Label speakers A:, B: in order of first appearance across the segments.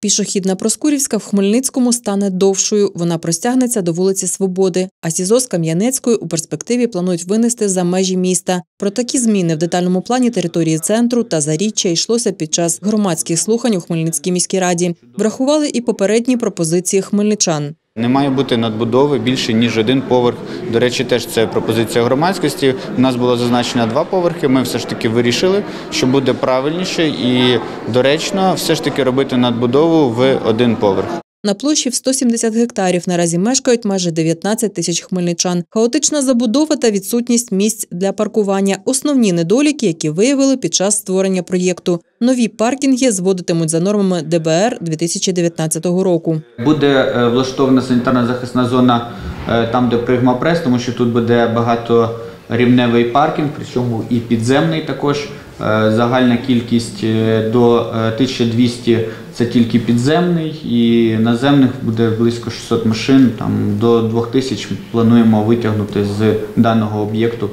A: Пішохідна Проскурівська в Хмельницькому стане довшою. Вона простягнеться до вулиці Свободи. А СІЗО з Кам'янецькою у перспективі планують винести за межі міста. Про такі зміни в детальному плані території центру та заріччя йшлося під час громадських слухань у Хмельницькій міській раді. Врахували і попередні пропозиції хмельничан.
B: Не має бути надбудови більше ніж один поверх. До речі, теж це пропозиція громадськості. У нас було зазначено два поверхи. Ми все ж таки вирішили, що буде правильніше і доречно все ж таки робити надбудову в один поверх.
A: На площі в 170 гектарів наразі мешкають майже 19 тисяч хмельничан. Хаотична забудова та відсутність місць для паркування – основні недоліки, які виявили під час створення проєкту. Нові паркінги зводитимуть за нормами ДБР 2019 року.
B: Буде е, влаштована санітарна захисна зона е, там, де пригма прес, тому що тут буде багаторівневий паркінг, причому і підземний також. Е, Загальна кількість е, до е, 1200 це тільки підземний, і наземних буде близько 600 машин. Там до 2000 плануємо витягнути з даного об'єкту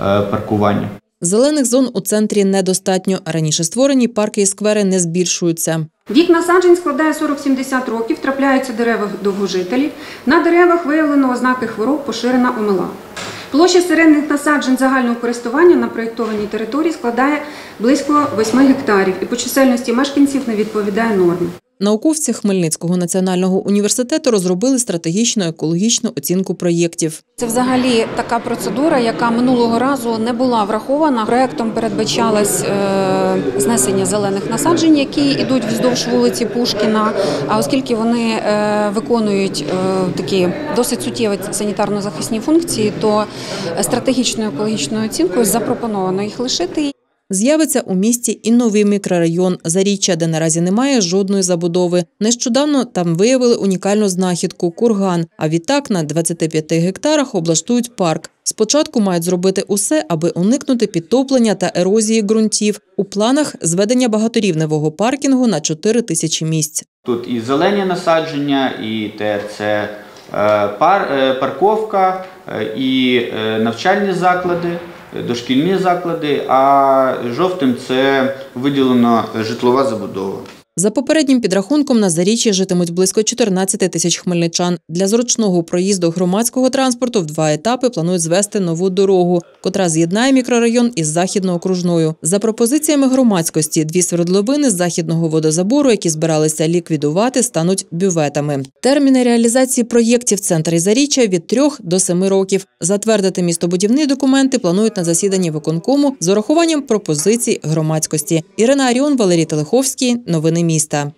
B: е, паркування.
A: Зелених зон у центрі недостатньо. Раніше створені парки і сквери не збільшуються.
C: Вік насаджень складає 40-70 років, трапляються дерева довгожителі. На деревах виявлено ознаки хвороб, поширена омела. Площа середніх насаджень загального користування на проєктованій території складає близько 8 гектарів і по чисельності мешканців не відповідає нормі.
A: Науковці Хмельницького національного університету розробили стратегічну екологічну оцінку проєктів.
D: Це взагалі така процедура, яка минулого разу не була врахована. Проектом передбачалось е, знесення зелених насаджень, які йдуть вздовж вулиці Пушкіна. А оскільки вони е, виконують е, такі досить суттєві санітарно-захисні функції, то стратегічною екологічною оцінкою запропоновано їх лишити.
A: З'явиться у місті і новий мікрорайон Заріччя, де наразі немає жодної забудови. Нещодавно там виявили унікальну знахідку курган. А відтак на 25 гектарах облаштують парк. Спочатку мають зробити усе, аби уникнути підтоплення та ерозії ґрунтів. У планах зведення багаторівневого паркінгу на 4 тисячі місць.
B: Тут і зелені насадження, і ТРЦ е, е, парковка, е, і навчальні заклади, дошкільні заклади, а жовтим це виділено житлова забудова.
A: За попереднім підрахунком на Заріччі житимуть близько 14 тисяч хмельничан. Для зручного проїзду громадського транспорту в два етапи планують звести нову дорогу, котра з'єднає мікрорайон із західно-окружною. За пропозиціями громадськості, дві свердловини з західного водозабору, які збиралися ліквідувати, стануть бюветами. Терміни реалізації проєктів центрі Заріччя від трьох до семи років. Затвердити містобудівні документи планують на засіданні виконкому з урахуванням пропозицій громадськості. Ірина Аріон, Валерій Телеховський. Новини міста.